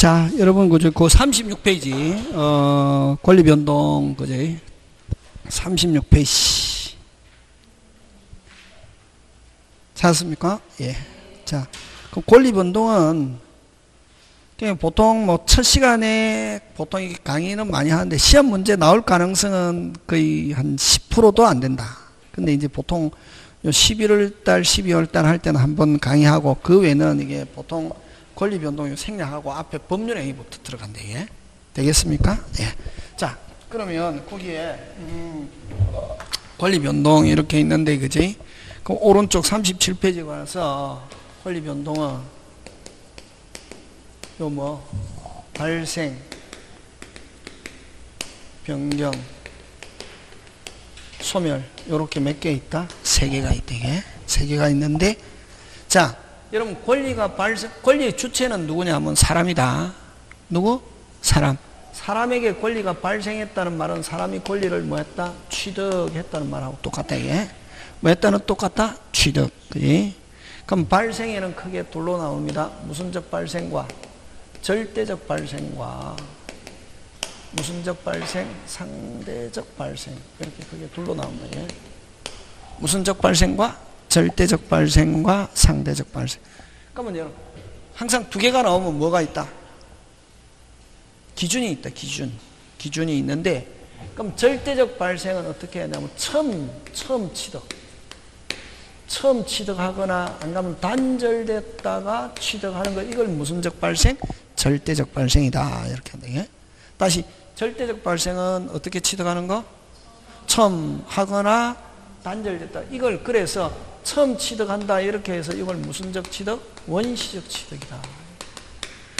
자, 여러분, 그저 그 36페이지, 어, 권리 변동, 그지? 36페이지. 찾았습니까? 예. 자, 그 권리 변동은, 그냥 보통 뭐 첫 시간에 보통 강의는 많이 하는데 시험 문제 나올 가능성은 거의 한 10%도 안 된다. 근데 이제 보통 요 11월 달, 12월 달 할 때는 한번 강의하고 그 외에는 이게 보통 권리 변동이 생략하고 앞에 법률 행위부터 들어간대. 예? 되겠습니까? 예. 자, 그러면 거기에 음, 권리 변동 이렇게 있는데 그지? 그 오른쪽 37페이지에 관해서 권리 변동은 요뭐 발생 변경 소멸 요렇게 몇 개 있다? 세 개가 있다 이게 세 개가 있는데 자 여러분 권리가 발생 권리의 주체는 누구냐 하면 사람이다 누구? 사람 사람에게 권리가 발생했다는 말은 사람이 권리를 뭐 했다? 취득했다는 말하고 똑같다 이게 뭐 했다는 똑같다? 취득 그지? 그럼 발생에는 크게 둘로 나옵니다 무슨적 발생과 절대적 발생과 무슨적 발생, 상대적 발생 이렇게 크게 둘로 나옵니다. 예. 무슨적 발생과 절대적 발생과 상대적 발생. 그러면 여러분 항상 두 개가 나오면 뭐가 있다? 기준이 있다. 기준. 기준이 있는데 그럼 절대적 발생은 어떻게 하냐면 처음 처음 취득. 처음 취득하거나 안 가면 단절됐다가 취득하는 거 이걸 무슨적 발생? 절대적 발생이다. 이렇게 한다. 예? 다시 절대적 발생은 어떻게 취득하는 거? 처음 하거나 단절됐다. 이걸 그래서 처음 취득한다 이렇게 해서 이걸 무슨적 취득? 원시적 취득이다.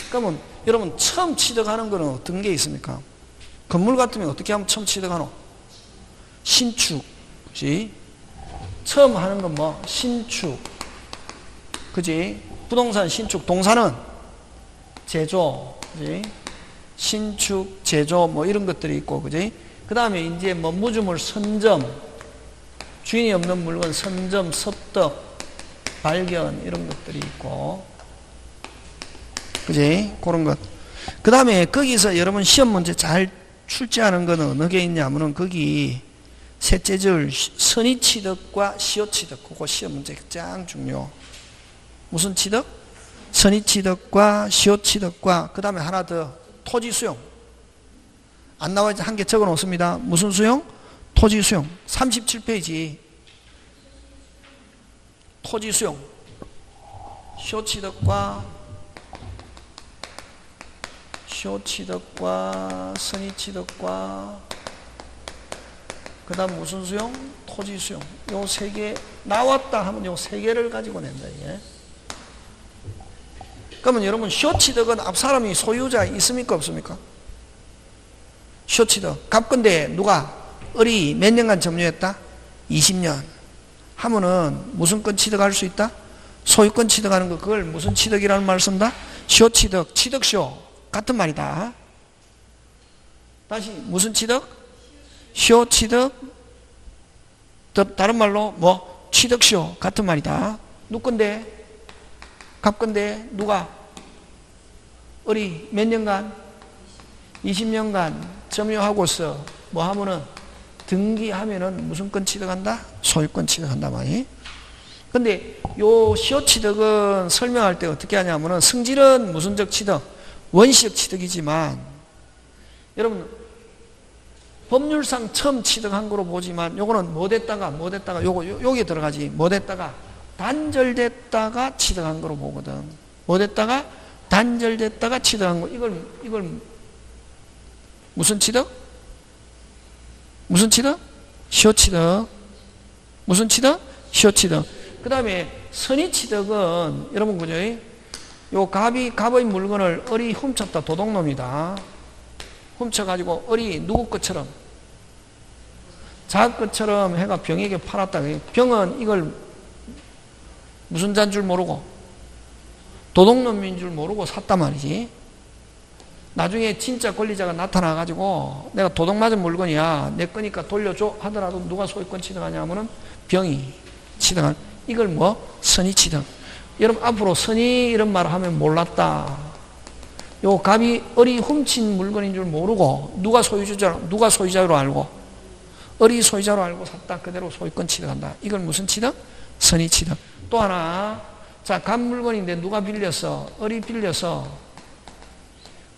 그러면 여러분 처음 취득하는 거는 어떤 게 있습니까? 건물 같으면 어떻게 하면 처음 취득하노? 신축. 그지? 처음 하는 건 뭐? 신축. 그지? 부동산 신축. 동사는 제조. 그지? 신축, 제조 뭐 이런 것들이 있고, 그지? 그 다음에 이제 뭐 무주물 선점, 주인이 없는 물건 선점, 섭득, 발견 이런 것들이 있고, 그지? 그런 것. 그 다음에 거기서 여러분 시험 문제 잘 출제하는 거는 어느 게 있냐면은 거기 셋째 줄 선의 취득과 시효 취득 그거 시험 문제 가장 중요. 무슨 취득? 선의 취득과 시효 취득과 그 다음에 하나 더 토지 수용. 안 나와 한개 적어 놓습니다. 무슨 수용? 토지 수용. 37페이지. 토지 수용. 취득과 선의 취득과 그 다음 무슨 수용? 토지 수용. 요 세 개 나왔다 하면 요 세 개를 가지고 낸다. 예. 그러면 여러분 쇼치덕은 앞 사람이 소유자 있습니까 없습니까? 쇼치덕 갑건데 누가 을이 몇 년간 점유했다? 20년. 하면은 무슨 건 취득할 수 있다? 소유권 취득하는 거 그걸 무슨 취득이라는 말을 쓴다? 쇼치덕 취득쇼. 같은 말이다. 다시 무슨 취득? 쇼 취득. 다른 말로 뭐? 취득쇼. 같은 말이다. 누건데? 갑건데? 누가? 어리 몇 년간? 20년간 점유하고서 뭐 하면은 등기하면은 무슨 건 취득한다? 소유권 취득한다 말이. 근데 요 시효 취득은 설명할 때 어떻게 하냐면은 승질은 무슨적 취득? 원시적 취득이지만 여러분 법률상 처음 취득한 거로 보지만 요거는 뭐 됐다가 뭐 됐다가 요거 요, 여기 들어가지 뭐 됐다가 단절됐다가 취득한 거로 보거든. 뭐 됐다가 단절됐다가 취득한 거. 이걸 이걸 무슨 취득? 무슨? 시효 취득. 무슨? 시효 취득. 그 다음에 선의 취득은 여러분 그죠? 요 갑이 갑의 물건을 을이 훔쳤다 도둑놈이다. 훔쳐가지고 을이 누구 것처럼 자기 것처럼 해가 병에게 팔았다. 병은 이걸 무슨 자인 줄 모르고 도둑놈인 줄 모르고 샀단 말이지. 나중에 진짜 권리자가 나타나가지고 내가 도둑 맞은 물건이야. 내 거니까 돌려줘 하더라도 누가 소유권 취득하냐 하면은 병이 취득한 이걸 뭐? 선의 취득. 여러분 앞으로 선의 이런 말을 하면 몰랐다. 요 갑이 을이 훔친 물건인 줄 모르고 누가 소유주자 누가 소유자로 알고 을이 소유자로 알고 샀다 그대로 소유권 취득한다. 이걸 무슨 취득? 선의 취득. 또 하나 자, 간 물건인데 누가 빌렸어? 을이 빌려서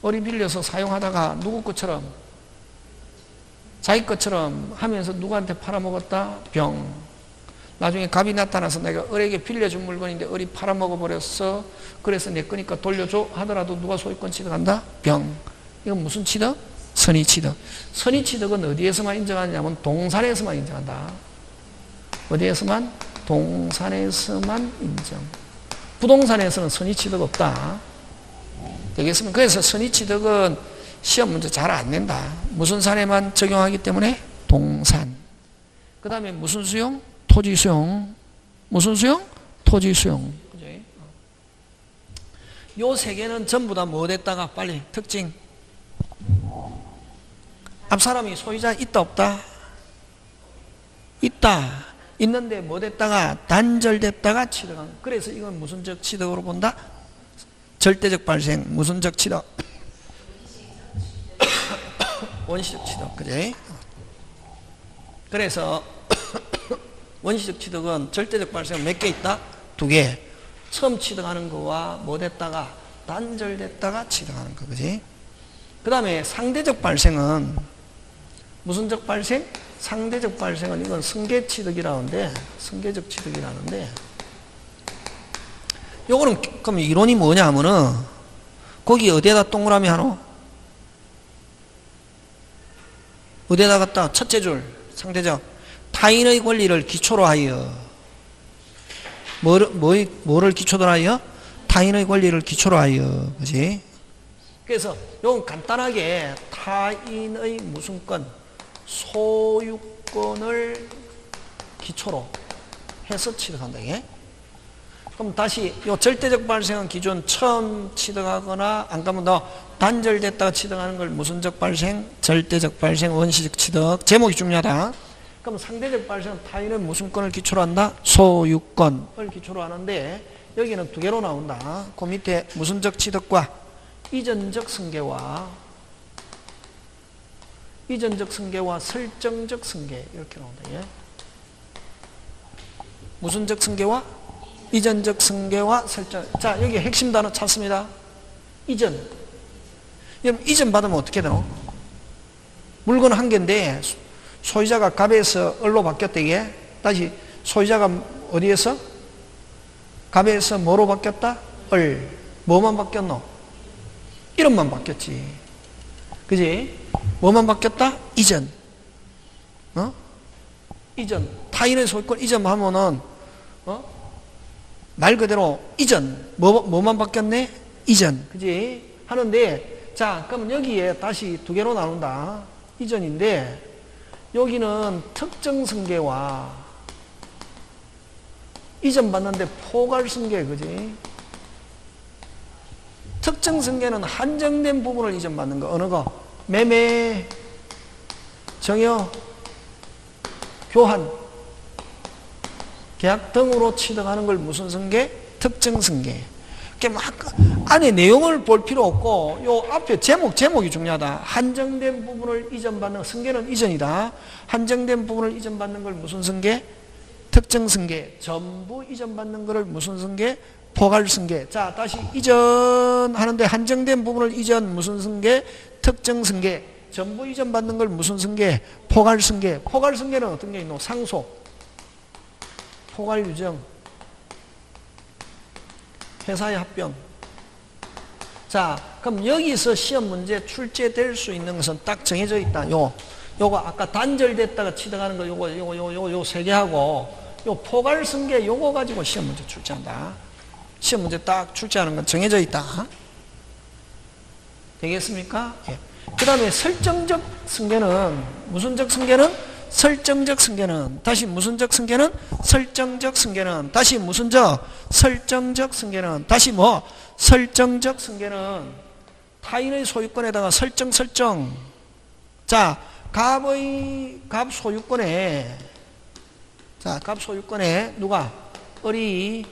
을이 빌려서 사용하다가 누구 것처럼 자기 것처럼 하면서 누구한테 팔아먹었다? 병. 나중에 갑이 나타나서 내가 을에게 빌려준 물건인데 을이 팔아먹어 버렸어. 그래서 내 거니까 돌려줘 하더라도 누가 소유권 취득한다? 병. 이건 무슨 취득? 선의 취득. 선의 취득은 어디에서만 인정하냐면 동산에서만 인정한다. 어디에서만? 동산에서만 인정. 부동산에서는 선의 취득 없다. 되겠습니까? 그래서 선의 취득은 시험 문제 잘 안 낸다. 무슨 산에만 적용하기 때문에 동산. 그 다음에 무슨 수용? 토지 수용. 무슨 수용? 토지 수용. 요 세 개는 전부 다 뭐 됐다가 빨리 특징. 앞 사람이 소유자 있다 없다? 있다. 있는데 뭐 됐다가 단절됐다가 취득한. 그래서 이건 무슨 적 취득으로 본다? 절대적 발생. 무슨적 취득? 원시적 취득. 그지? 그래서 원시적 취득은 절대적 발생 몇 개 있다? 두 개. 처음 취득하는 거와 뭐 됐다가 단절됐다가 취득하는 거. 그지? 그 다음에 상대적 발생은 무슨적 발생? 상대적 발생은 이건 승계 취득이라는데 승계적 취득이라는데 요거는 그럼 이론이 뭐냐 하면은 거기 어디에다 동그라미 하노? 어디에다 갖다 첫째 줄 상대적 타인의 권리를 기초로 하여 뭐를, 뭐, 뭐를 기초로 하여? 타인의 권리를 기초로 하여 그지? 그래서 요건 간단하게 타인의 무슨 건 소유권을 기초로 해서 취득한다. 이게. 그럼 다시 요 절대적 발생은 기존 처음 취득하거나 안 가면 너 단절됐다가 취득하는 걸 무슨적 발생? 절대적 발생, 원시적 취득. 제목이 중요하다. 그럼 상대적 발생은 타인의 무슨 권을 기초로 한다? 소유권을 기초로 하는데 여기는 두 개로 나온다. 그 밑에 무슨적 취득과 이전적 승계와 이전적 승계와 설정적 승계 이렇게 나온다. 예? 무슨적 승계와 이전적 승계와 설정. 자 여기 핵심 단어 찾습니다. 이전. 여러분 이전 받으면 어떻게 되노? 물건 한 개인데 소유자가 갑에서 을로 바뀌었다 이게. 다시 소유자가 어디에서? 갑에서 뭐로 바뀌었다? 을. 뭐만 바뀌었노? 이름만 바뀌었지. 그지? 뭐만 바뀌었다? 이전. 어? 이전. 타인의 소유권 이전 하면은, 어? 말 그대로 이전. 뭐, 뭐만 바뀌었네? 이전. 그지? 하는데, 자, 그럼 여기에 다시 두 개로 나눈다. 이전인데, 여기는 특정 승계와 이전 받는데 포괄 승계, 그지? 특정 승계는 한정된 부분을 이전 받는 거. 어느 거? 매매, 정여, 교환, 계약 등으로 취득하는 걸 무슨 승계? 특정 승계. 막 안에 내용을 볼 필요 없고 요 앞에 제목 제목이 중요하다. 한정된 부분을 이전받는 승계는 이전이다. 한정된 부분을 이전받는 걸 무슨 승계? 특정 승계. 전부 이전받는 것을 무슨 승계? 포괄 승계. 자, 다시 이전하는데 한정된 부분을 이전 무슨 승계? 특정 승계. 전부 이전받는 걸 무슨 승계? 포괄 승계. 포괄 승계는 어떤 게 있노? 상속. 포괄 유정. 회사의 합병. 자, 그럼 여기서 시험 문제 출제될 수 있는 것은 딱 정해져 있다. 요, 요거 아까 단절됐다가 취득하는 거 요거, 요거, 요거, 요거, 요 세 개하고 요 포괄 승계 요거 가지고 시험 문제 출제한다. 시험 문제 딱 출제하는 건 정해져 있다. 되겠습니까? 예. 그 다음에 설정적 승계는, 무슨적 승계는? 설정적 승계는, 다시 무슨적 승계는? 설정적 승계는, 다시 무슨적? 설정적 승계는, 다시 뭐? 설정적 승계는 타인의 소유권에다가 설정, 설정. 자, 갑의, 갑 소유권에, 자, 갑 소유권에 누가? 을이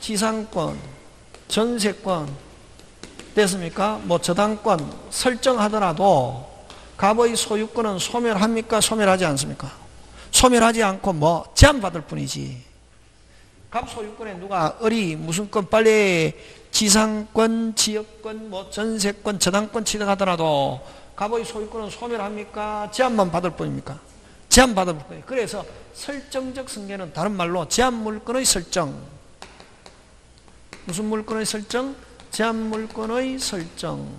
지상권, 전세권, 됐습니까? 뭐 저당권 설정하더라도 갑의 소유권은 소멸합니까? 소멸하지 않습니까? 소멸하지 않고 뭐 제한받을 뿐이지. 갑 소유권에 누가 어리 무슨 건 빨리 지상권, 지역권, 뭐 전세권, 저당권 취득하더라도 갑의 소유권은 소멸합니까? 제한만 받을 뿐입니까? 제한받을 뿐이에요. 그래서 설정적 승계는 다른 말로 제한 물건의 설정. 무슨 물건의 설정? 제한 물건의 설정.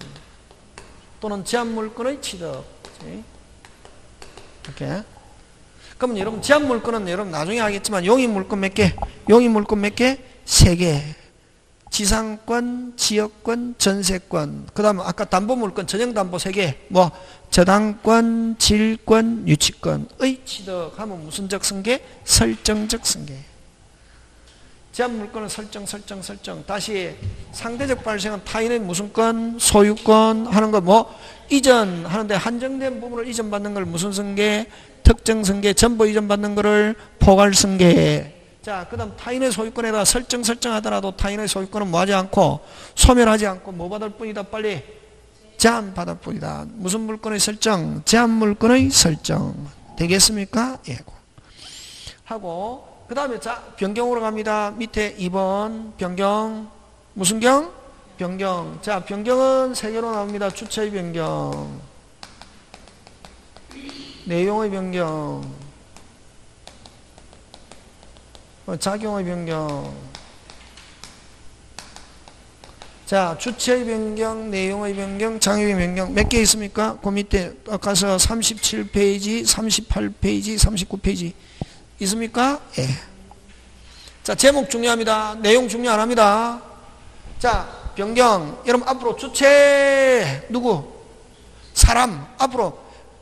또는 제한 물건의 취득. 이렇게. 그러면 여러분 제한 물건은 여러분 나중에 하겠지만 용의 물건 몇 개? 용의 물건 몇 개? 세 개. 지상권, 지역권, 전세권. 그 다음에 아까 담보물권, 전형담보 세 개. 뭐, 저당권, 질권, 유치권의 취득하면 무슨 적 승계? 설정적 승계. 제한물권은 설정, 설정, 설정. 다시 상대적 발생은 타인의 무슨 권, 소유권 하는 거 뭐, 이전 하는데 한정된 부분을 이전 받는 걸 무슨 승계? 특정 승계, 전부 이전 받는 거를 포괄 승계. 자, 그 다음 타인의 소유권에다 설정 설정하더라도 타인의 소유권은 뭐 하지 않고 소멸하지 않고 뭐 받을 뿐이다 빨리 제한 받을 뿐이다. 무슨 물건의 설정? 제한 물건의 설정. 되겠습니까? 예. 하고 그 다음에 자 변경으로 갑니다. 밑에 2번 변경 무슨 경? 변경. 자 변경은 세 개로 나옵니다. 주체의 변경 내용의 변경 어, 작용의 변경. 자, 주체의 변경, 내용의 변경, 장애의 변경 몇 개 있습니까? 그 밑에 가서 37페이지, 38페이지, 39페이지 있습니까? 예. 자, 제목 중요합니다. 내용 중요 안 합니다. 자, 변경. 여러분 앞으로 주체 누구? 사람. 앞으로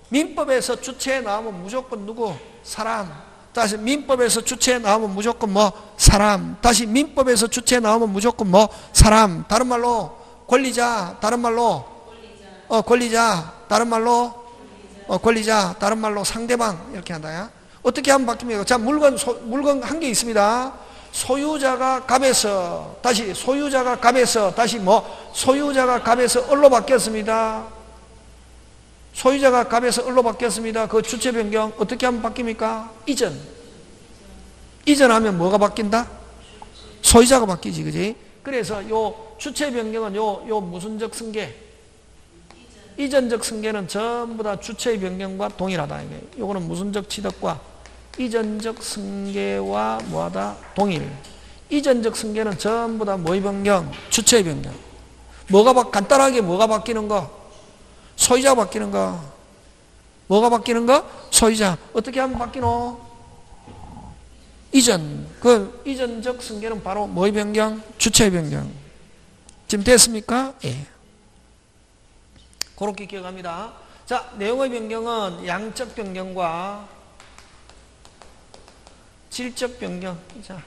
민법에서 주체 나오면 무조건 누구? 사람. 다시 민법에서 주체 나오면 무조건 뭐 사람 다시 민법에서 주체 나오면 무조건 뭐 사람 다른 말로 권리자 다른 말로 어 권리자 다른 말로 어 권리자 다른 말로 상대방 이렇게 한다 어떻게 하면 바뀝니까 자 물건 소, 물건 한 개 있습니다 소유자가 갑에서 다시 소유자가 갑에서 다시 뭐 소유자가 갑에서 을로 바뀌었습니다 소유자가 갑에서 을로 바뀌었습니다. 그 주체 변경 어떻게 하면 바뀝니까? 이전. 이전하면 뭐가 바뀐다? 소유자가 바뀌지, 그지? 그래서 요 주체 변경은 요, 요 무슨적 승계? 이전적 승계는 전부 다 주체의 변경과 동일하다. 이게. 요거는 무슨적 취득과 이전적 승계와 뭐하다? 동일. 이전적 승계는 전부 다 뭐의 변경? 주체의 변경. 뭐가 바, 간단하게 뭐가 바뀌는 거? 소유자가 바뀌는 거. 뭐가 바뀌는 거? 소유자. 어떻게 하면 바뀌노? 이전. 그 이전적 승계는 바로 뭐의 변경? 주체의 변경. 지금 됐습니까? 예. 그렇게 기억합니다. 자, 내용의 변경은 양적 변경과 질적 변경. 자.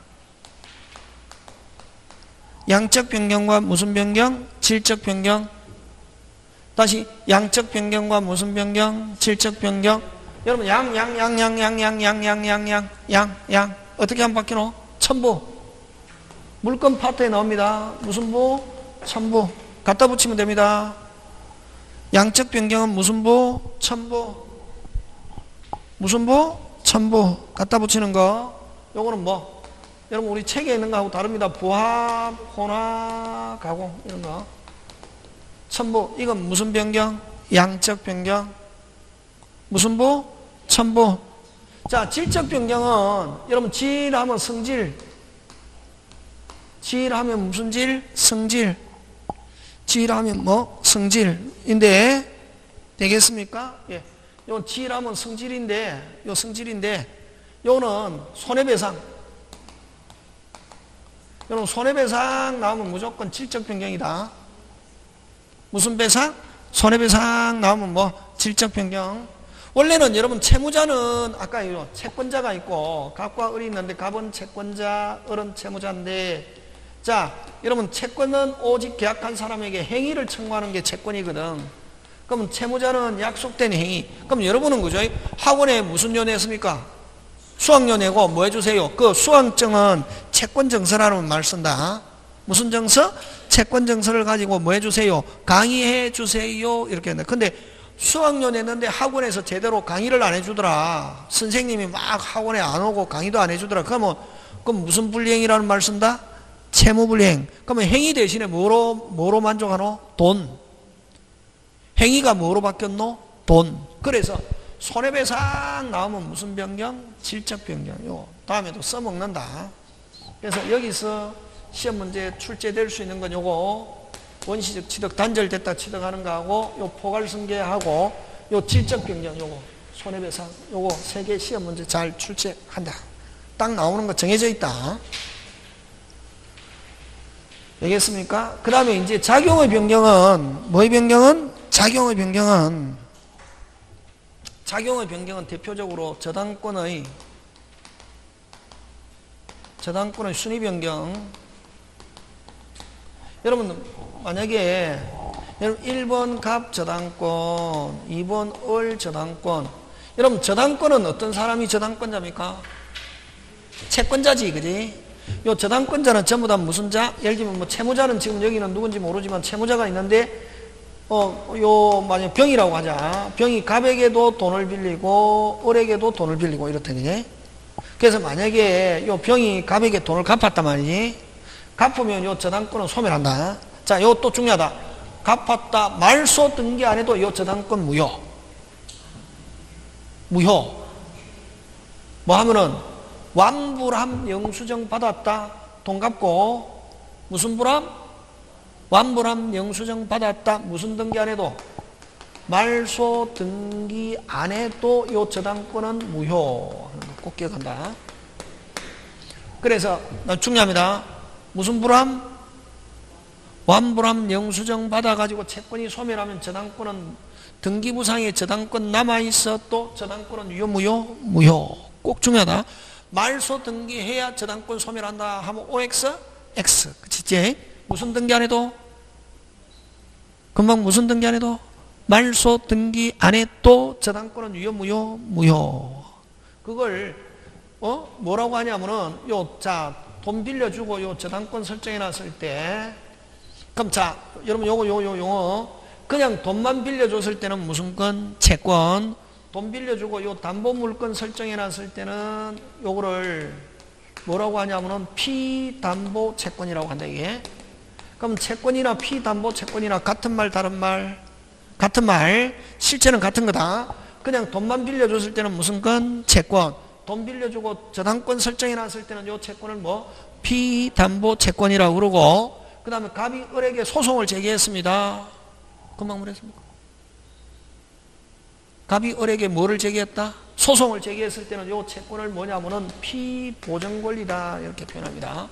양적 변경과 무슨 변경? 질적 변경. 다시 양적 변경과 무슨 변경? 질적 변경? 여러분 양, 양, 양, 양, 양, 양, 양, 양, 양, 양, 양, 양 어떻게 하면 바뀌노? 첨부 물건 파트에 나옵니다. 무슨 부? 첨부 갖다 붙이면 됩니다. 양적 변경은 무슨 부? 첨부 무슨 부? 첨부 갖다 붙이는 거 요거는 뭐? 여러분 우리 책에 있는 거하고 다릅니다. 부합, 혼합, 가공 이런 거 첨부 이건 무슨 변경? 양적 변경 무슨 부? 첨부 자 질적 변경은 여러분 질하면 성질 질하면 무슨 질? 성질 질하면 뭐? 성질인데 되겠습니까? 예. 요 질하면 성질인데 요 성질인데 요는 손해배상 여러분 손해배상 나오면 무조건 질적 변경이다 무슨 배상? 손해배상 나오면 뭐 질적 변경. 원래는 여러분 채무자는 아까 이 채권자가 있고 갑과 을이 있는데 갑은 채권자, 을은 채무자인데 자 여러분 채권은 오직 계약한 사람에게 행위를 청구하는 게 채권이거든. 그럼 채무자는 약속된 행위. 그럼 여러분은 그죠? 학원에 무슨 연애했습니까? 수학연애고 뭐 해주세요? 그 수학증은 채권증서라는 말 쓴다. 무슨 정서? 채권 정서를 가지고 뭐 해주세요? 강의해 주세요. 이렇게 했는데. 근데 수학년 했는데 학원에서 제대로 강의를 안 해주더라. 선생님이 막 학원에 안 오고 강의도 안 해주더라. 그러면, 그럼 무슨 불이행이라는 말 쓴다? 채무불이행. 그러면 행위 대신에 뭐로, 뭐로 만족하노? 돈. 행위가 뭐로 바뀌었노? 돈. 그래서 손해배상 나오면 무슨 변경? 질적 변경. 요 다음에도 써먹는다. 그래서 여기서 시험 문제 출제될 수 있는 건 요거 원시적 취득 단절됐다 취득하는 거하고 요 포괄승계하고 요 질적 변경 요거 손해배상 요거 세 개 시험 문제 잘 출제한다. 딱 나오는 거 정해져 있다. 알겠습니까? 그 다음에 이제 작용의 변경은 뭐의 변경은? 작용의 변경은 작용의 변경은 대표적으로 저당권의 저당권의 순위 변경 여러분 만약에 여러분 1번 갑 저당권 2번 을 저당권 여러분 저당권은 어떤 사람이 저당권자입니까? 채권자지 그지? 요 저당권자는 전부 다 무슨 자? 예를 들면 뭐 채무자는 지금 여기는 누군지 모르지만 채무자가 있는데 어, 요, 만약 병이라고 하자. 병이 갑에게도 돈을 빌리고, 을에게도 돈을 빌리고, 이렇다니. 그래서 만약에 요 병이 갑에게 돈을 갚았단 말이지. 갚으면 요 저당권은 소멸한다. 자, 요 또 중요하다. 갚았다. 말소 등기 안 해도 요 저당권 무효. 무효. 뭐 하면은, 완불함 영수증 받았다. 돈 갚고, 무슨 불함? 완불함 영수증 받았다. 무슨 등기 안 해도? 말소 등기 안 해도 요 저당권은 무효. 꼭 기억한다. 그래서 중요합니다. 무슨 불함? 완불함 영수증 받아가지고 채권이 소멸하면 저당권은 등기부상에 저당권 남아있어 또 저당권은 유효 무효? 무효. 꼭 중요하다. 말소 등기해야 저당권 소멸한다 하면 OX? X. 그치? 무슨 등기 안 해도? 금방 무슨 등기 안 해도? 말소 등기 안 해도 저당권은 유효 무효? 무효. 그걸 어? 뭐라고 하냐면은 요자돈 빌려주고 요 저당권 설정해 놨을 때 그럼 자 여러분 요거 요거 요거 요거 그냥 돈만 빌려줬을 때는 무슨 건? 채권 돈 빌려주고 요 담보물건 설정해 놨을 때는 요거를 뭐라고 하냐면은 피담보 채권이라고 한다 이게 그럼 채권이나 피담보 채권이나 같은 말 다른 말? 같은 말. 실체는 같은 거다. 그냥 돈만 빌려줬을 때는 무슨 건? 채권. 돈 빌려주고 저당권 설정해 놨을 때는 요 채권을 뭐 피담보 채권이라고 그러고 그 다음에 갑이 을에게 소송을 제기했습니다. 금방 뭐랬습니까? 갑이 을에게 뭐를 제기했다? 소송을 제기했을 때는 요 채권을 뭐냐면은 피보정 권리다. 이렇게 표현합니다.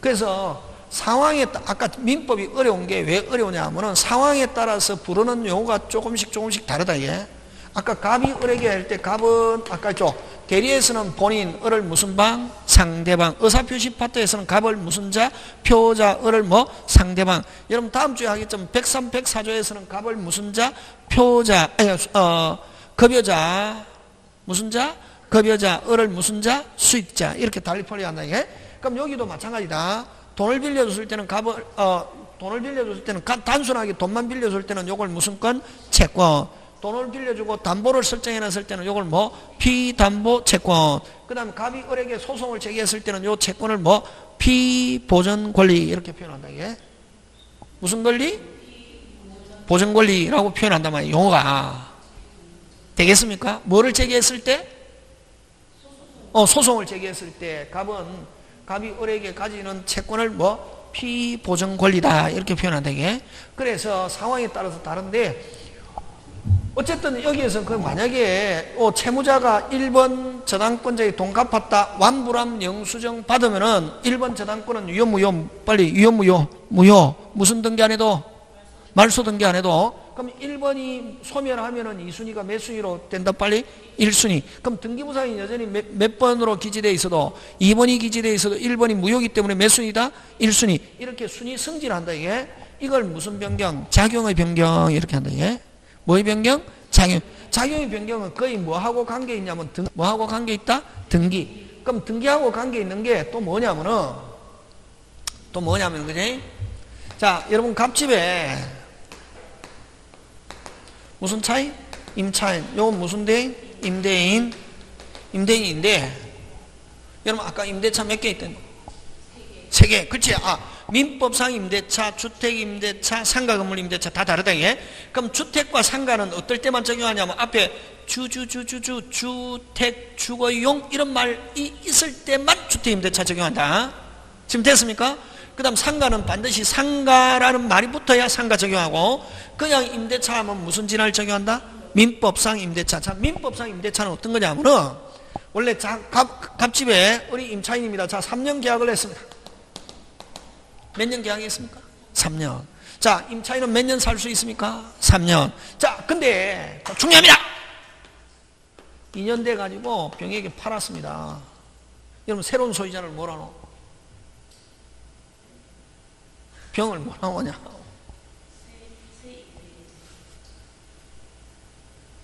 그래서 상황에 아까 민법이 어려운 게 왜 어려우냐 하면은 상황에 따라서 부르는 용어가 조금씩 조금씩 다르다 예. 아까 갑이 을에게 할 때 갑은 아까 있죠 대리에서는 본인 을을 무슨 방? 상대방. 의사표시 파트에서는 갑을 무슨 자? 표자 을을 뭐? 상대방. 여러분 다음 주에 하겠지만 103, 104조에서는 갑을 무슨 자? 표자 아니 어 급여자. 무슨 자? 급여자. 을을 무슨 자? 수익자. 이렇게 달리 풀이한다 이게. 그럼 여기도 마찬가지다 돈을 빌려줬을 때는 갑을 어 돈을 빌려줬을 때는 단순하게 돈만 빌려줄 때는 요걸 무슨 건? 채권. 돈을 빌려주고 담보를 설정해 놨을 때는 이걸 뭐? 피담보 채권. 그 다음에 갑이 을에게 소송을 제기했을 때는 이 채권을 뭐? 피보전 권리 이렇게 표현한다 이게. 무슨 권리? 보전 권리라고 표현한단 말이에요 용어가. 되겠습니까? 뭐를 제기했을 때? 어, 소송을 제기했을 때 갑은 갑이 을에게 가지는 채권을 뭐 피보전 권리다 이렇게 표현한다 이게. 그래서 상황에 따라서 다른데 어쨌든 여기에서 그 만약에 어, 채무자가 1번 저당권자의 돈 갚았다 완불함 영수증 받으면은 1번 저당권은 유효 무효 빨리 유효 무효 무효. 무슨 등기 안 해도 말소 등기 안 해도 그럼 1번이 소멸하면은 2순위가 몇 순위로 된다 빨리 1순위 그럼 등기부상이 여전히 몇, 몇 번으로 기재되어 있어도 2번이 기재되어 있어도 1번이 무효이기 때문에 몇 순위다 1순위 이렇게 순위 승진한다 이게 이걸 무슨 변경 작용의 변경 이렇게 한다 이게 뭐의 변경? 작용. 작용의 변경은 거의 뭐하고 관계 있냐면 등, 뭐하고 관계 있다? 등기. 그럼 등기하고 관계 있는 게 또 뭐냐면은 또 뭐냐면, 그지? 자, 여러분, 갑집에 무슨 차이? 임차인. 요건 무슨 대인? 임대인. 임대인인데, 여러분, 아까 임대차 몇 개 있던? 세 개. 그치? 아, 민법상 임대차, 주택 임대차, 상가 건물 임대차 다 다르다, 이게. 그럼 주택과 상가는 어떨 때만 적용하냐면, 앞에 주주주주주, 주택, 주거용, 이런 말이 있을 때만 주택 임대차 적용한다. 지금 됐습니까? 그 다음 상가는 반드시 상가라는 말이 붙어야 상가 적용하고 그냥 임대차 하면 무슨 진화를 적용한다? 민법상 임대차. 자, 민법상 임대차는 어떤 거냐면은 원래 자, 갑, 갑집에 우리 임차인입니다. 자, 3년 계약을 했습니다. 몇 년 계약했습니까? 3년. 자, 임차인은 몇 년 살 수 있습니까? 3년. 자, 근데 중요합니다. 2년 돼 가지고 병에게 팔았습니다. 여러분 새로운 소유자를 뭐라노? 병을 뭐라고 하냐?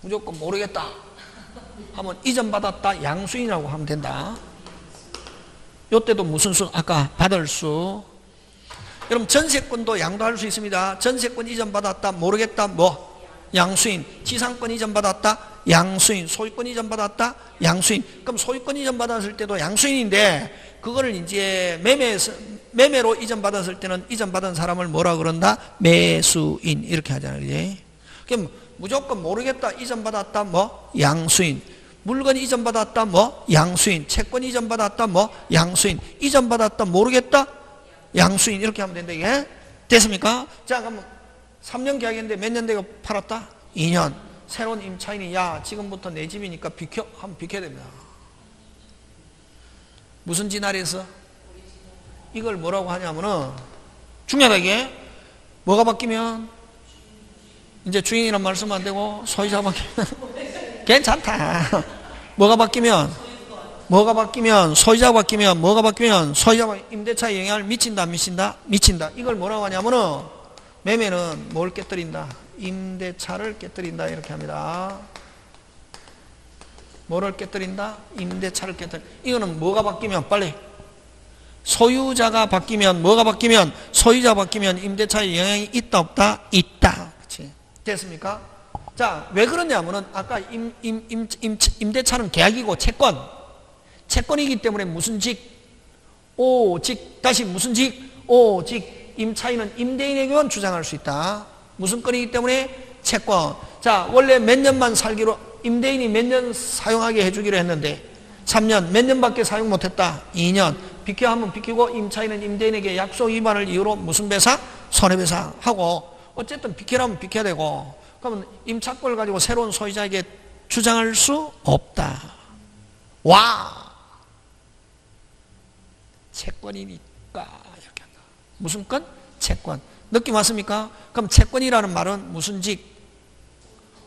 무조건 모르겠다. 하면 이전 받았다 양수인이라고 하면 된다. 요때도 무슨 수? 아까 받을 수. 여러분 전세권도 양도할 수 있습니다. 전세권 이전 받았다 모르겠다 뭐 양수인. 지상권 이전 받았다 양수인. 소유권 이전 받았다 양수인. 그럼 소유권 이전 받았을 때도 양수인인데 그거를 이제 매매에서 매매로 이전 받았을 때는 이전 받은 사람을 뭐라 그런다? 매수인 이렇게 하잖아요. 그지? 그럼 무조건 모르겠다. 이전 받았다. 뭐? 양수인. 물건 이전 받았다. 뭐? 양수인. 채권 이전 받았다. 뭐? 양수인. 이전 받았다. 모르겠다. 양수인. 이렇게 하면 된다. 이게. 됐습니까? 자, 그럼 3년 계약인데 몇 년 되고 팔았다? 2년. 새로운 임차인이 야, 지금부터 내 집이니까 비켜. 한번 비켜야 됩니다. 무슨 진날에서? 이걸 뭐라고 하냐면은 중요하다 이게 뭐가 바뀌면 이제 주인이란 말 쓰면 안 되고 소유자 바뀌면 괜찮다. 뭐가 바뀌면 뭐가 바뀌면 소유자 바뀌면 뭐가 바뀌면 소유자 임대차에 영향을 미친다 미친다 미친다. 이걸 뭐라고 하냐면은 매매는 뭘 깨뜨린다? 임대차를 깨뜨린다. 이렇게 합니다. 뭐를 깨뜨린다? 임대차를 깨뜨린다 이거는 뭐가 바뀌면 빨리 소유자가 바뀌면 뭐가 바뀌면 소유자 바뀌면 임대차에 영향이 있다 없다? 있다. 그렇지 됐습니까? 자 왜 그러냐면은 아까 임, 임, 임, 임, 임대차는 계약이고 채권. 채권이기 때문에 무슨 직? 오직 다시 무슨 직? 오직. 임차인은 임대인에게만 주장할 수 있다. 무슨 건이기 때문에? 채권. 자 원래 몇 년만 살기로 임대인이 몇 년 사용하게 해주기로 했는데? 3년. 몇 년밖에 사용 못했다? 2년 비켜 하면 비키고 임차인은 임대인에게 약속 위반을 이유로 무슨 배상? 손해배상 하고 어쨌든 비키라면 비켜야 되고 그러면 임차권을 가지고 새로운 소유자에게 주장할 수 없다. 와! 채권이니까 이렇게 한다. 무슨 건? 채권. 느낌 왔습니까? 그럼 채권이라는 말은 무슨 직?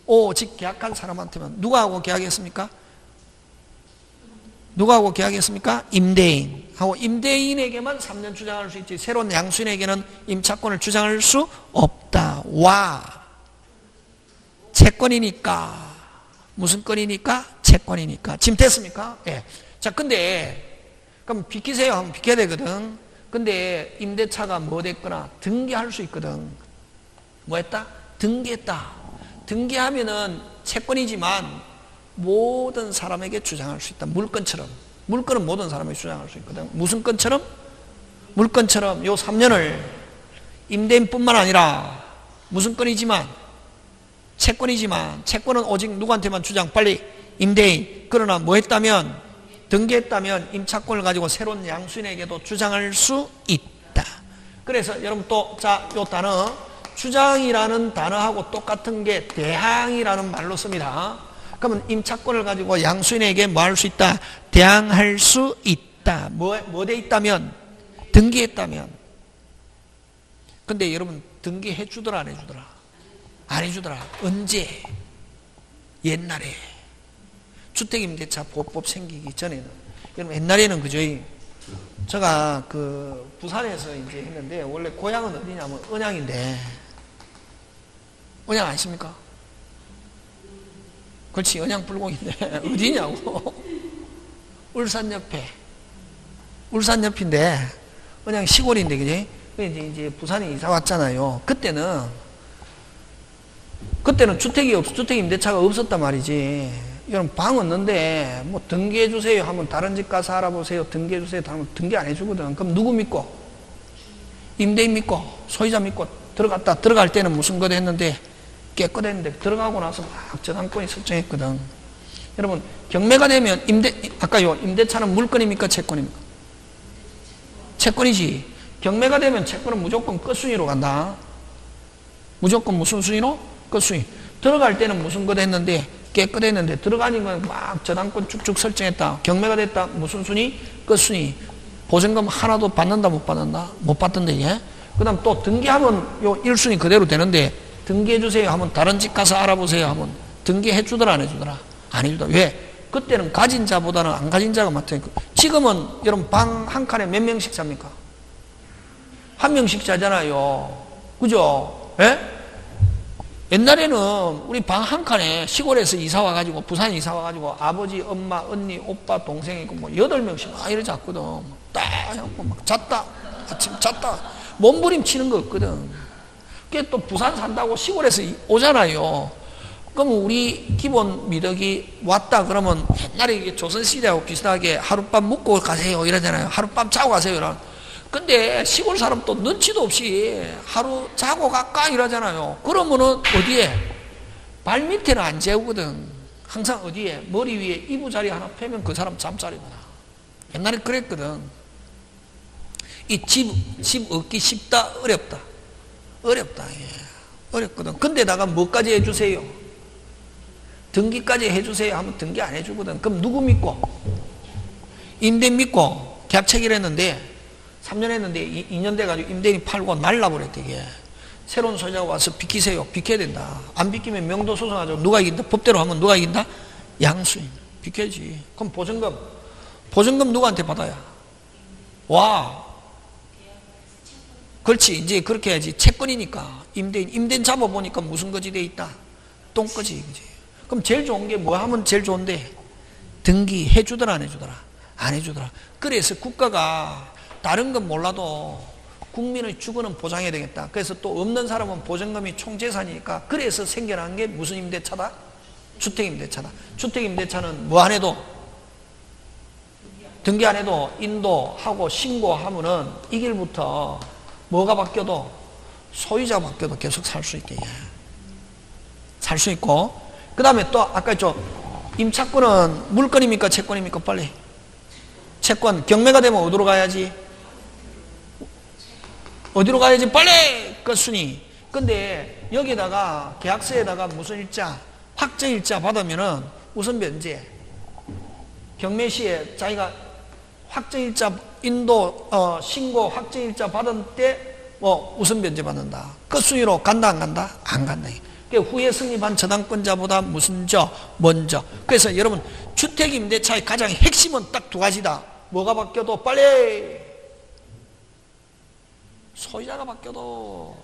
오직 계약한 사람한테만 누가 하고 계약했습니까? 누가 하고 계약했습니까? 임대인. 하고 임대인에게만 3년 주장할 수 있지 새로운 양수인에게는 임차권을 주장할 수 없다. 와. 채권이니까. 무슨 건이니까? 채권이니까. 지금 됐습니까? 예. 자, 근데 그럼 비키세요 하면 비켜야 되거든. 근데 임대차가 뭐 됐거나 등기할 수 있거든. 뭐 했다? 등기했다. 등기하면은 채권이지만 모든 사람에게 주장할 수 있다. 물건처럼. 물건은 모든 사람에게 주장할 수 있거든. 무슨 건처럼? 물건처럼 요 3년을 임대인뿐만 아니라 무슨 건이지만 채권이지만 채권은 오직 누구한테만 주장 빨리 임대인 그러나 뭐 했다면 등기했다면 임차권을 가지고 새로운 양수인에게도 주장할 수 있다. 그래서 여러분 또 자 요 단어 주장이라는 단어하고 똑같은 게 대항이라는 말로 씁니다. 그러면 임차권을 가지고 양수인에게 뭐 할 수 있다? 대항할 수 있다. 뭐, 뭐 돼 있다면? 등기했다면. 근데 여러분, 등기해 주더라, 안 해주더라? 안 해주더라. 언제? 옛날에. 주택임대차 보호법 생기기 전에는. 여러분, 옛날에는 그죠? 제가 그 부산에서 이제 했는데, 원래 고향은 어디냐면 은양인데, 은양 아십니까? 그렇지 언양불공인데 어디냐고 울산 옆에 울산 옆인데 그냥 시골인데, 그지? 이제, 이제 부산에 이사 왔잖아요. 그때는, 그때는 주택이 없, 주택 임대차가 없었단 말이지. 여러분, 방 없는데, 뭐, 등기해 주세요 하면 다른 집 가서 알아보세요. 등기해 주세요 하면 등기 안 해주거든. 그럼 누구 믿고? 임대인 믿고, 소유자 믿고, 들어갔다. 들어갈 때는 무슨 것 했는데, 깨끗했는데, 들어가고 나서 막 저당권이 설정했거든. 여러분, 경매가 되면 임대, 아까요, 임대차는 물건입니까? 채권입니까? 채권이지. 경매가 되면 채권은 무조건 끝순위로 간다. 무조건 무슨 순위로? 끝순위. 들어갈 때는 무슨 것 했는데, 깨끗했는데, 들어가니까 막 저당권 쭉쭉 설정했다. 경매가 됐다. 무슨 순위? 끝순위. 보증금 하나도 받는다, 못 받는다? 못 받던데, 이게. 그 다음 또 등기하면 요 1순위 그대로 되는데, 등기해 주세요 하면 다른 집 가서 알아보세요 하면 등기해 주더라, 안 해주더라? 안 해주더라. 왜? 그때는 가진 자보다는 안 가진 자가 많다니까. 지금은 여러분 방 한 칸에 몇 명씩 잡니까? 한 명씩 자잖아요. 그죠? 예? 옛날에는 우리 방 한 칸에 시골에서 이사 와가지고 부산 이사 와가지고 아버지, 엄마, 언니, 오빠, 동생 있고 뭐 여덟 명씩 막 이래 잤거든. 딱 해갖고 막 잤다. 아침 잤다. 몸부림치는 거 없거든. 그게 또 부산 산다고 시골에서 오잖아요. 그럼 우리 기본 미덕이 왔다 그러면 옛날에 조선시대하고 비슷하게 하룻밤 묵고 가세요 이러잖아요. 하룻밤 자고 가세요. 이런. 근데 시골 사람 또 눈치도 없이 하루 자고 갈까 이러잖아요. 그러면은 어디에? 발 밑에는 안 재우거든. 항상 어디에? 머리 위에 이부자리 하나 펴면 그 사람 잠자리구나. 옛날에 그랬거든. 이 집, 집 얻기 쉽다, 어렵다. 어렵다. 예. 어렵거든. 근데다가 뭐까지 해주세요? 등기까지 해주세요 하면 등기 안 해주거든. 그럼 누구 믿고? 임대 믿고 계약체결 했는데 3년 했는데 2 년 돼가지고 임대인이 팔고 날라버렸대 이게. 새로운 소유자가 와서 비키세요. 비켜야 된다. 안 비키면 명도 소송하죠. 누가 이긴다? 법대로 하면 누가 이긴다? 양수인. 비켜야지. 그럼 보증금. 보증금 누구한테 받아야? 와. 그렇지. 이제 그렇게 해야지. 채권이니까. 임대인. 임대인 잡아보니까 무슨 거지 돼 있다? 똥거지. 그럼 제일 좋은 게 뭐 하면 제일 좋은데? 등기 해주더라, 안 해주더라? 안 해주더라. 그래서 국가가 다른 건 몰라도 국민의 주거는 보장해야 되겠다. 그래서 또 없는 사람은 보증금이 총재산이니까 그래서 생겨난 게 무슨 임대차다? 주택임대차다. 주택임대차는 뭐 안 해도 등기 안 해도 인도하고 신고하면은 이 길부터 뭐가 바뀌어도 소유자 바뀌어도 계속 살 수 있게 살 수 있고. 그 다음에 또 아까 했죠 임차권은 물건입니까 채권입니까? 빨리. 채권 경매가 되면 어디로 가야지? 어디로 가야지? 빨리! 끝순위. 근데 여기다가 계약서에다가 무슨 일자 확정 일자 받으면은 우선 변제. 경매 시에 자기가 확정 일자 인도 어, 신고 확정 일자 받은 때 뭐 우선 변제 받는다. 끝순위로 간다 안 간다? 안 간다. 그러니까 후에 승립한 저당권자보다 무슨 저 먼저. 그래서 여러분 주택 임대 차의 가장 핵심은 딱 두 가지다. 뭐가 바뀌어도 빨리! 소유자가 바뀌어도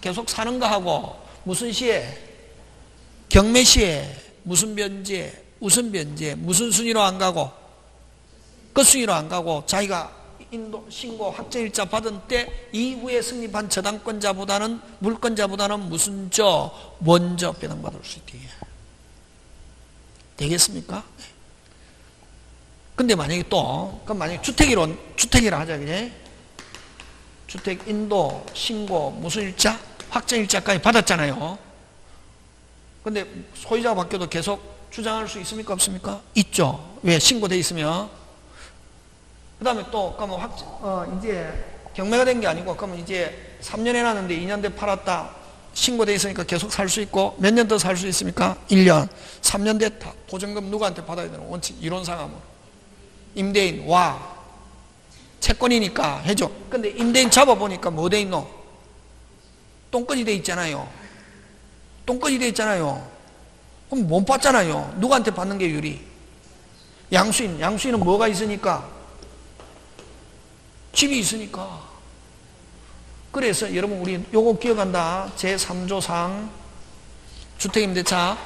계속 사는 거 하고 무슨 시에? 경매 시에 무슨 변제 무슨 변제 무슨 순위로 안 가고 그 순위로 안 가고 자기가 인도 신고 확정일자 받은 때 이후에 승립한 저당권자보다는 물권자보다는 무슨 저 먼저 배당받을 수 있게 되겠습니까? 근데 만약에 또 그럼 만약에 주택이론 주택이라 하자 그냥 주택 인도 신고 무슨 일자 확정일자까지 받았잖아요. 근데 소유자가 바뀌어도 계속 주장할 수 있습니까 없습니까? 있죠. 왜 신고돼 있으면 그 다음에 또, 그러면 확, 어, 이제 경매가 된 게 아니고, 그러면 이제 3년 해놨는데 2년 돼 팔았다. 신고돼 있으니까 계속 살 수 있고, 몇 년 더 살 수 있습니까? 1년. 3년 됐다. 보증금 누구한테 받아야 되는 원칙, 이론상 하면. 임대인, 와. 채권이니까 해줘. 근데 임대인 잡아보니까 뭐 돼 있노? 똥건이 돼 있잖아요. 똥건이 돼 있잖아요. 그럼 못 받잖아요. 누구한테 받는 게 유리? 양수인. 양수인은 뭐가 있으니까? 집이 있으니까. 그래서 여러분 우리 요거 기억한다. 제3조상 주택임대차.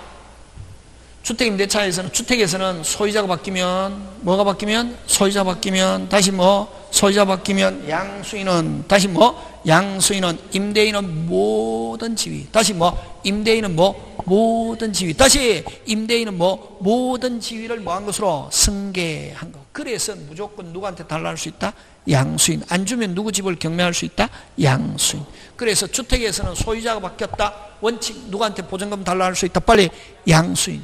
주택임대차에서는 주택에서는 소유자가 바뀌면 뭐가 바뀌면? 소유자 바뀌면 다시 뭐? 소유자 바뀌면 양수인은 다시 뭐? 양수인은 임대인은 모든 지위. 다시 뭐? 임대인은 뭐? 모든 지위. 다시 임대인은 뭐? 모든 지위를 뭐 한 것으로 승계한 것 그래서 무조건 누구한테 달라할 수 있다? 양수인. 안 주면 누구 집을 경매할 수 있다? 양수인. 그래서 주택에서는 소유자가 바뀌었다? 원칙 누구한테 보증금 달라할 수 있다? 빨리 양수인.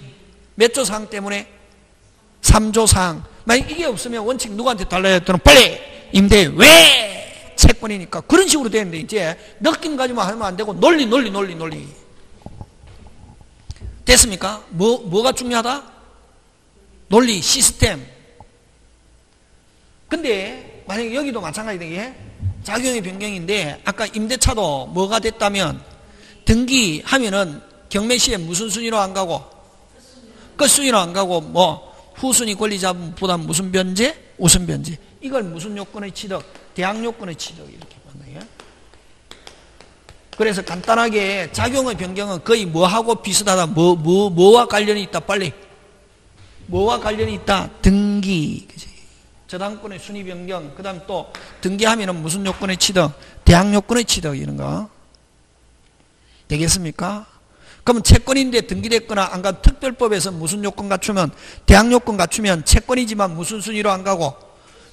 몇 조 사항 때문에? 3조 사항. 만약 이게 없으면 원칙 누구한테 달라야 했더니 빨리 임대 왜 채권이니까 그런 식으로 되는데 이제. 느낌 가지만 하면 안 되고 논리 논리 논리 논리. 됐습니까? 뭐, 뭐가 중요하다? 논리 시스템 근데 만약에 여기도 마찬가지다 이게 작용의 변경인데 아까 임대차도 뭐가 됐다면 등기하면은 경매시에 무슨 순위로 안 가고 끝순위로 안 가고 뭐 후순위 권리자보다 무슨 변제? 우선 변제. 이걸 무슨 요건의 취득? 대항 요건의 취득 이렇게 만나요. 그래서 간단하게 작용의 변경은 거의 뭐하고 비슷하다. 뭐, 뭐, 뭐와 관련이 있다. 빨리. 뭐와 관련이 있다. 등기. 그지? 저당권의 순위 변경. 그 다음 또 등기하면은 무슨 요건의 취득? 대항 요건의 취득 이런 거. 되겠습니까? 그러면 채권인데 등기됐거나 안 가, 특별법에서 무슨 요건 갖추면, 대항 요건 갖추면 채권이지만 무슨 순위로 안 가고,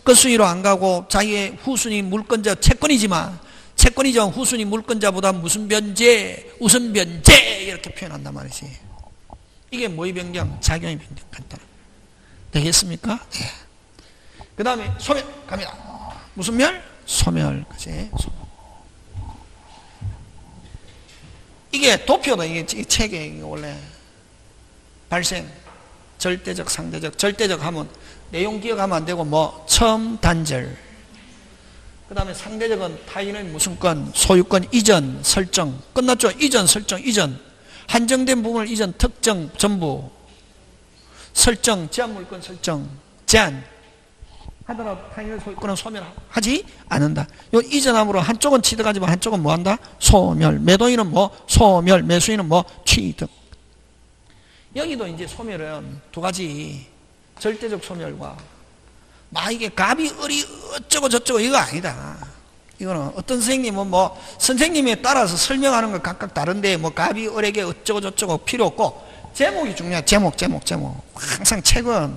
끝순위로 안 가고, 자기의 후순위 물권자 채권이지만, 채권이지만 후순위 물권자보다 무슨 변제, 우선 변제, 이렇게 표현한단 말이지. 이게 뭐의 변경? 작용의 변경. 간단. 되겠습니까? 네. 그 다음에 소멸 갑니다. 무슨 멸? 소멸. 그지? 소멸. 이게 도표다. 이게 책에 원래 발생 절대적 상대적 절대적 하면 내용 기억하면 안 되고 뭐 처음 단절 그 다음에 상대적은 타인의 무슨 건 소유권 이전 설정 끝났죠 이전 설정 이전 한정된 부분을 이전 특정 전부 설정 제한 물권 설정 제한 하더라도 타인의 소유권은 소멸하지 않는다. 요 이전함으로 한쪽은 취득하지만 한쪽은 뭐 한다? 소멸. 매도인은 뭐? 소멸. 매수인은 뭐? 취득. 여기도 이제 소멸은 두 가지. 절대적 소멸과 막 이게 갑이 을이 어쩌고 저쩌고 이거 아니다. 이거는 어떤 선생님은 뭐 선생님에 따라서 설명하는 거 각각 다른데 뭐 갑이 을에게 어쩌고 저쩌고 필요 없고 제목이 중요해. 제목, 제목, 제목. 항상 책은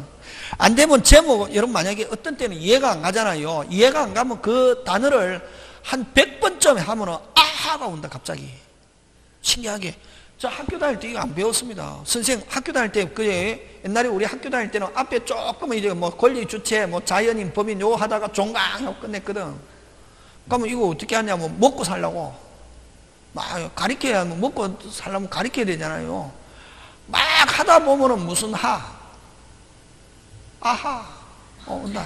안 되면 제목, 여러분 만약에 어떤 때는 이해가 안 가잖아요. 이해가 안 가면 그 단어를 한 100번쯤 하면은 아하가 온다, 갑자기. 신기하게. 저 학교 다닐 때 이거 안 배웠습니다. 선생 학교 다닐 때, 그게 옛날에 우리 학교 다닐 때는 앞에 조금 이제 뭐 권리 주체, 뭐 자연인, 법인 요거 하다가 종강 하고 끝냈거든. 그러면 이거 어떻게 하냐면 먹고 살라고. 막 가리켜야 먹고 살려면 가리켜야 되잖아요. 막 하다 보면은 무슨 하. 아하 어, 온다.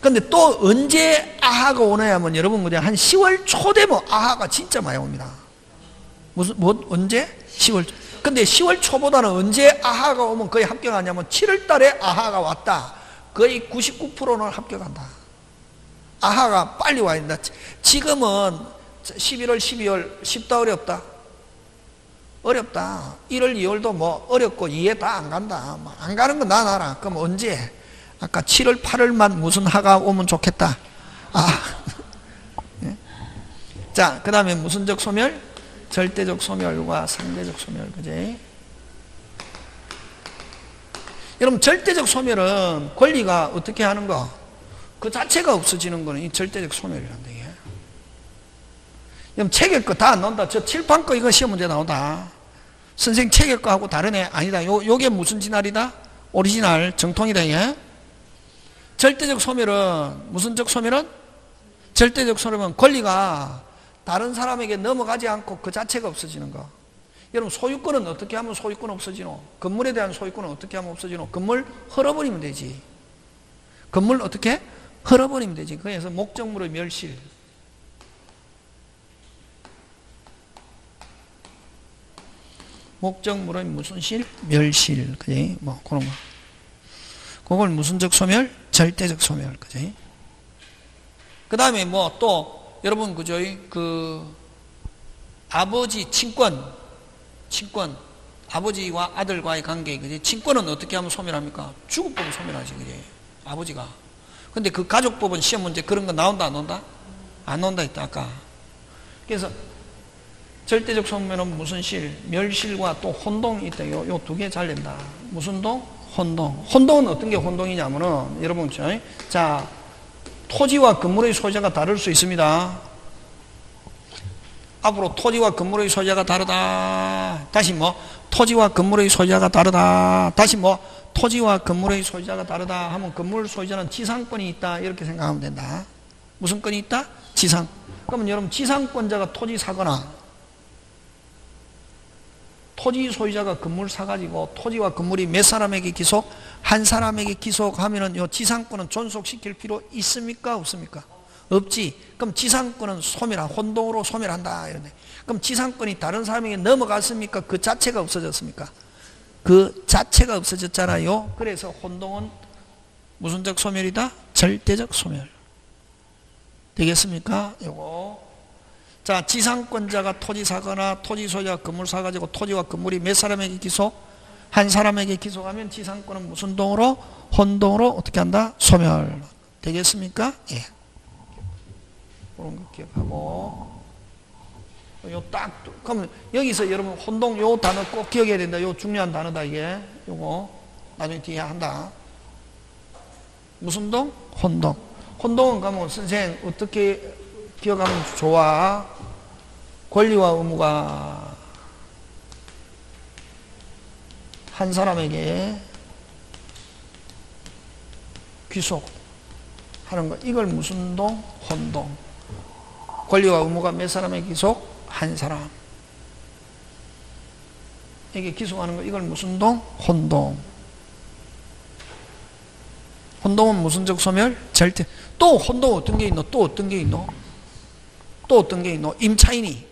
근데 또 언제 아하가 오냐 하면 여러분 그냥 한 10월 초 되면 아하가 진짜 많이 옵니다. 무슨 뭐 언제? 10월 근데 10월 초보다는 언제 아하가 오면 거의 합격하냐면 7월 달에 아하가 왔다. 거의 99%는 합격한다. 아하가 빨리 와야 된다. 지금은 11월, 12월 쉽다 어렵다. 어렵다. 1월, 2월도 뭐 어렵고 이해 다 안 간다. 뭐안 가는 건나 알아. 그럼 언제? 아까 7월, 8월만 무슨 하가 오면 좋겠다. 아. 예? 자, 그 다음에 무슨적 소멸? 절대적 소멸과 상대적 소멸. 그지? 여러분, 절대적 소멸은 권리가 어떻게 하는 거? 그 자체가 없어지는 거는 이 절대적 소멸이란다. 여러분, 책에 거다 안 나온다. 저 칠판 거 이거 시험 문제 나온다. 선생 책일 거하고 다르네. 아니다. 요, 요게 무슨 진알이다? 오리지널, 정통이다, 예? 절대적 소멸은, 무슨적 소멸은? 절대적 소멸은 권리가 다른 사람에게 넘어가지 않고 그 자체가 없어지는 거. 여러분, 소유권은 어떻게 하면 소유권 없어지노? 건물에 대한 소유권은 어떻게 하면 없어지노? 건물 헐어버리면 되지. 건물 어떻게? 헐어버리면 되지. 그래서 목적물의 멸실. 목적물의 무슨 실? 멸실. 그지? 뭐, 그런 거. 그걸 무슨적 소멸? 절대적 소멸. 그지? 그 다음에 뭐 또, 여러분, 그죠? 그, 아버지 친권, 친권. 아버지와 아들과의 관계, 그지? 친권은 어떻게 하면 소멸합니까? 주급법은 소멸하지, 그지? 아버지가. 근데 그 가족법은 시험 문제 그런 거 나온다, 안 나온다? 안 나온다 했다, 아까. 그래서 절대적 소멸은 무슨 실, 멸실과 또 혼동이 있다. 요, 요 두 개잘 낸다. 무슨 동? 혼동. 혼동은 어떤 게 혼동이냐면은, 여러분, 자, 토지와 건물의 소재가 다를 수 있습니다. 앞으로 토지와 건물의 소재가 다르다. 다시 뭐, 토지와 건물의 소유자가 다르다. 다시 뭐 토지와 건물의 소유자가 다르다 하면 건물 소유자는 지상권이 있다 이렇게 생각하면 된다. 무슨 권이 있다? 지상. 그러면 여러분 지상권자가 토지 사거나 토지 소유자가 건물 사가지고 토지와 건물이 몇 사람에게 기속? 한 사람에게 기속하면은 요 지상권은 존속시킬 필요 있습니까? 없습니까? 없지. 그럼 지상권은 소멸한 혼동으로 소멸한다 이런데. 그럼 지상권이 다른 사람에게 넘어갔습니까? 그 자체가 없어졌습니까? 그 자체가 없어졌잖아요. 그래서 혼동은 무슨적 소멸이다? 절대적 소멸. 되겠습니까? 요거. 자, 지상권자가 토지 사거나 토지 소유자 건물 사가지고 토지와 건물이 몇 사람에게 기속? 한 사람에게 기속하면 지상권은 무슨 동으로? 혼동으로 어떻게 한다? 소멸. 되겠습니까? 예. 그런 거 기억하고. 요 딱, 그러면 여기서 여러분 혼동 요 단어 꼭 기억해야 된다. 요 중요한 단어다, 이게. 요거. 나중에 뒤에 한다. 무슨 동? 혼동. 혼동은 그러면 선생 어떻게 기억하면 좋아? 권리와 의무가 한 사람에게 귀속하는 거. 이걸 무슨 동? 혼동. 권리와 의무가 몇 사람에게 귀속? 한 사람. 에게 기속하는 거, 이걸 무슨 동? 혼동. 혼동은 무슨 적 소멸? 절대. 또 혼동 어떤 게 있노? 또 어떤 게 있노? 또 어떤 게 있노? 임차인이.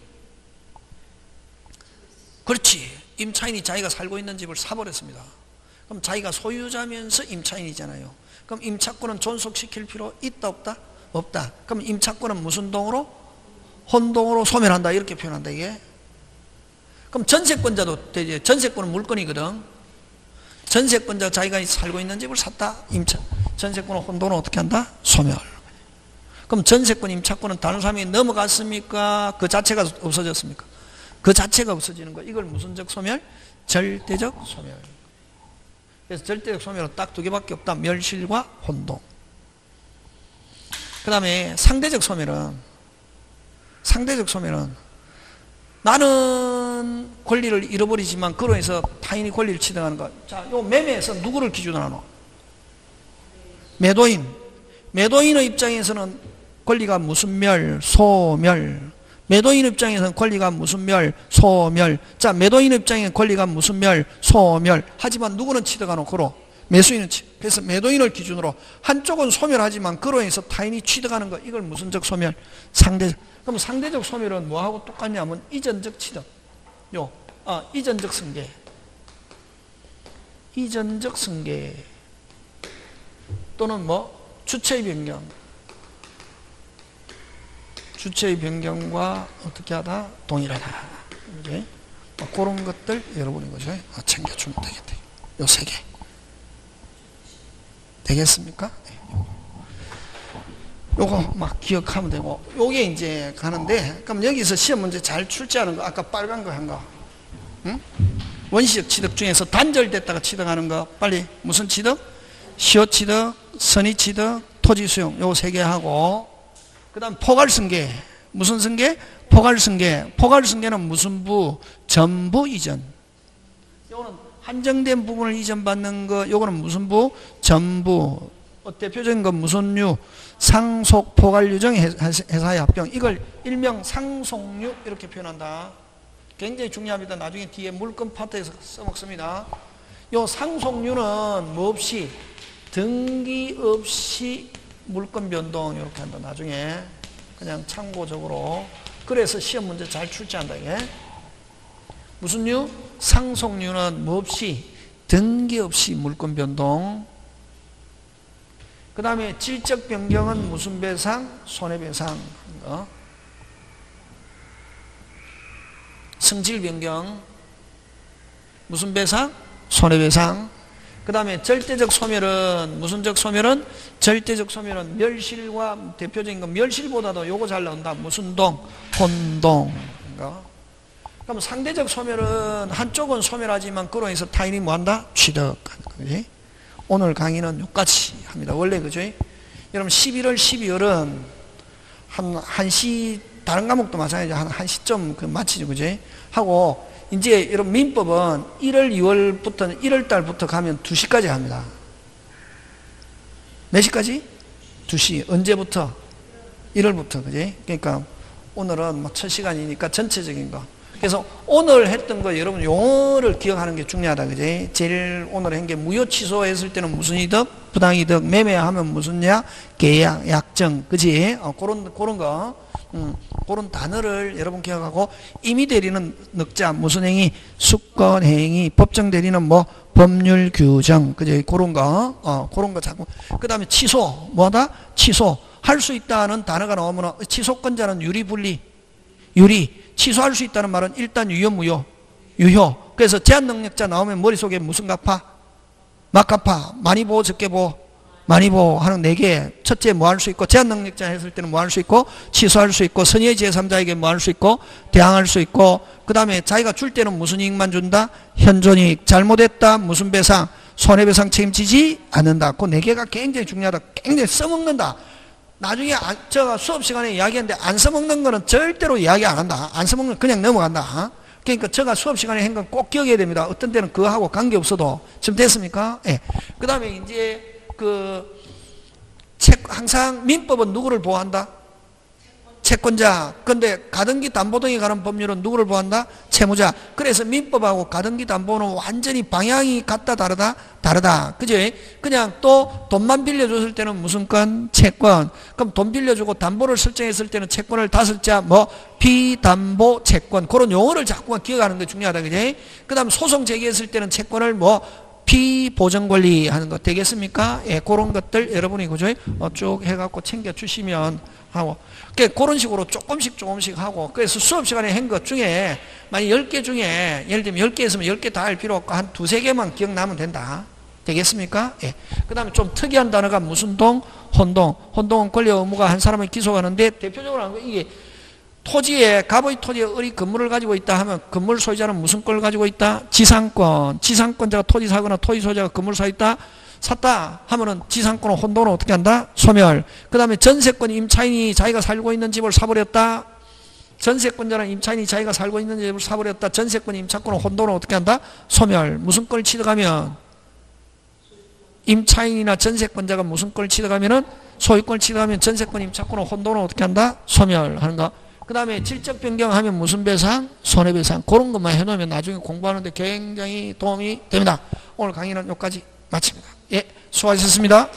그렇지. 임차인이 자기가 살고 있는 집을 사버렸습니다. 그럼 자기가 소유자면서 임차인이잖아요. 그럼 임차권은 존속시킬 필요 있다 없다? 없다. 그럼 임차권은 무슨 동으로? 혼동으로 소멸한다 이렇게 표현한다 이게 그럼 전세권자도 되지 전세권은 물건이거든 전세권자 자기가 살고 있는 집을 샀다 임차 전세권은 혼동을 어떻게 한다 소멸 그럼 전세권 임차권은 다른 사람이 넘어갔습니까? 그 자체가 없어졌습니까? 그 자체가 없어지는 거 이걸 무슨적 소멸? 절대적 소멸. 그래서 절대적 소멸은 딱 두 개밖에 없다. 멸실과 혼동. 그 다음에 상대적 소멸은 상대적 소멸은 나는 권리를 잃어버리지만 그로 해서 타인이 권리를 취득하는 것. 자, 요 매매에서 누구를 기준으로 하노? 매도인. 매도인의 입장에서는 권리가 무슨 멸, 소멸. 매도인 입장에서는 권리가 무슨 멸, 소멸. 자, 매도인 입장에는 권리가 무슨 멸, 소멸. 하지만 누구는 취득하노? 그로. 매수인은 취. 그래서 매도인을 기준으로 한쪽은 소멸하지만 그로 인해서 타인이 취득하는 것. 이걸 무슨적 소멸? 상대적. 그럼 상대적 소멸은 뭐하고 똑같냐면 이전적 취득. 요, 아, 이전적 승계. 이전적 승계. 또는 뭐, 주체의 변경. 주체의 변경과 어떻게 하다? 동일하다. 이제 뭐 그런 것들 여러분이 그죠? 아, 챙겨주면 되겠다. 요 세 개. 되겠습니까? 요거 막 기억하면 되고 요게 이제 가는데 그럼 여기서 시험 문제 잘 출제하는 거 아까 빨간 거 한거 응? 원시적 취득 중에서 단절됐다가 취득하는 거 빨리 무슨 취득? 시효 취득, 선의 취득, 토지 수용 요 세 개 하고 그 다음 포괄승계 무슨 승계? 포괄승계 포괄승계는 무슨 부? 전부 이전 요거는 한정된 부분을 이전받는 거 요거는 무슨 부? 전부 어, 대표적인 건 무슨 류? 상속 포괄 유정 회사의 합병 이걸 일명 상속류 이렇게 표현한다. 굉장히 중요합니다. 나중에 뒤에 물건 파트에서 써먹습니다. 요 상속류는 뭐 없이 등기 없이 물건 변동 이렇게 한다. 나중에 그냥 참고적으로 그래서 시험 문제 잘 출제한다. 이게 무슨 류? 상속류는 뭐 없이 등기 없이 물건 변동 그 다음에 질적 변경은 무슨 배상? 손해배상. 어? 성질 변경. 무슨 배상? 손해배상. 그 다음에 절대적 소멸은 무슨적 소멸은 절대적 소멸은 멸실과 대표적인 건 멸실보다도 요거 잘 나온다. 무슨 동? 혼동. 그럼 상대적 소멸은 한쪽은 소멸하지만 인해서 타인이 뭐한다? 취득하는 거지. 오늘 강의는 여기까지 합니다. 원래 그죠? 여러분 11월 12월은 한 1시 다른 과목도 마찬가지죠. 한 1시쯤 그 마치죠. 그죠? 하고 이제 여러분 민법은 1월 2월부터 1월 달부터 가면 2시까지 합니다. 몇 시까지? 2시. 언제부터? 1월부터. 그지? 그러니까 오늘은 뭐첫 시간이니까 전체적인 거. 그래서 오늘 했던 거 여러분 용어를 기억하는 게 중요하다. 그지? 제일 오늘 한 게 무효 취소했을 때는 무슨 이득? 부당 이득. 매매하면 무슨냐? 계약, 약정. 그지? 어, 그런, 그런 거. 음, 그런 단어를 여러분 기억하고 임의 대리는 늑자 무슨 행위? 수권 행위 법정 대리는 뭐? 법률 규정. 그죠? 그런 거. 어, 그런 거 자꾸. 그다음에 취소. 뭐다? 취소. 할 수 있다는 단어가 나오면 취소권자는 유리 분리. 유리. 취소할 수 있다는 말은 일단 유효 무효. 유효. 그래서 제한 능력자 나오면 머릿속에 무슨 갚아? 막 갚아. 많이 보고 적게 보고 많이 보고 하는 네 개. 첫째 뭐 할 수 있고 제한 능력자 했을 때는 뭐 할 수 있고 취소할 수 있고 선의의 제3자에게 뭐 할 수 있고 대항할 수 있고 그 다음에 자기가 줄 때는 무슨 이익만 준다? 현존이익. 잘못했다? 무슨 배상? 손해배상 책임지지 않는다. 그 네 개가 굉장히 중요하다. 굉장히 써먹는다. 나중에 안, 제가 수업 시간에 이야기했는데 안 써먹는 거는 절대로 이야기 안 한다. 안 써먹는 그냥 넘어간다. 그러니까 제가 수업 시간에 한 건 꼭 기억해야 됩니다. 어떤 때는 그거하고 관계없어도. 지금 됐습니까? 예. 그 다음에 이제 그 채, 항상 민법은 누구를 보호한다? 채권자. 근데 가등기 담보 등에 관한 법률은 누구를 보호한다? 채무자. 그래서 민법하고 가등기 담보는 완전히 방향이 같다 다르다? 다르다. 그죠? 그냥 또 돈만 빌려줬을 때는 무슨 건? 채권. 그럼 돈 빌려주고 담보를 설정했을 때는 채권을 다섯 자, 뭐, 비담보 채권. 그런 용어를 자꾸만 기억하는 게 중요하다. 그죠? 그 다음 소송 제기했을 때는 채권을 뭐, 피보정 관리 하는 것 되겠습니까? 예, 그런 것들 여러분이 그죠? 어, 쭉 해갖고 챙겨주시면 하고. 그 그런 식으로 조금씩 조금씩 하고. 그래서 수업 시간에 한 것 중에, 만약 10개 중에, 예를 들면 10개 있으면 10개 다 할 필요 없고 한 두세 개만 기억나면 된다. 되겠습니까? 예. 그 다음에 좀 특이한 단어가 무슨 동? 혼동. 혼동은 권리 의무가 한 사람을 기소하는데 대표적으로 하는 거 이게 토지에 갑의 토지에 을이 건물을 가지고 있다 하면 건물 소유자는 무슨 걸 가지고 있다? 지상권. 지상권자가 토지 사거나 토지 소유자가 건물 사 있다. 샀다 하면은 지상권은 혼돈을 어떻게 한다? 소멸. 그 다음에 전세권 임차인이 자기가 살고 있는 집을 사버렸다. 전세권자는 임차인이 자기가 살고 있는 집을 사버렸다. 전세권 임차권은 혼돈을 어떻게 한다? 소멸. 무슨 걸 취득하면? 임차인이나 전세권자가 무슨 걸 취득하면은 소유권을 취득하면 전세권 임차권은 혼돈을 어떻게 한다? 소멸하는 거. 그 다음에 질적 변경하면 무슨 배상? 손해배상. 그런 것만 해놓으면 나중에 공부하는데 굉장히 도움이 됩니다. 오늘 강의는 여기까지 마칩니다. 예, 수고하셨습니다.